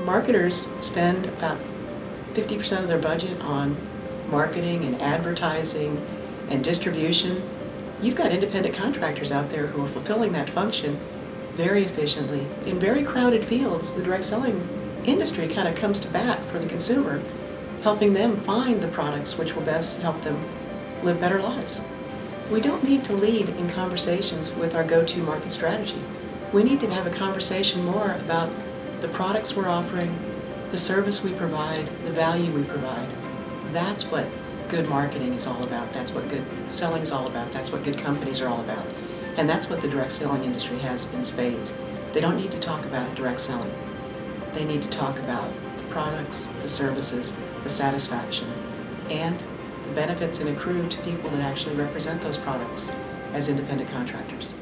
marketers spend about 50% of their budget on marketing and advertising and distribution. You've got independent contractors out there who are fulfilling that function very efficiently. In very crowded fields, the direct selling industry kind of comes to bat for the consumer, helping them find the products which will best help them live better lives. We don't need to lead in conversations with our go-to market strategy. We need to have a conversation more about the products we're offering, the service we provide, the value we provide. That's what good marketing is all about. That's what good selling is all about. That's what good companies are all about. And that's what the direct selling industry has in spades. They don't need to talk about direct selling. They need to talk about the products, the services, the satisfaction, and the benefits that accrue to people that actually represent those products as independent contractors.